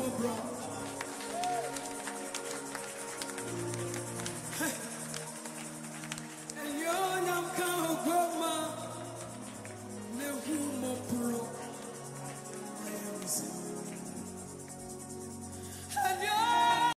my bra.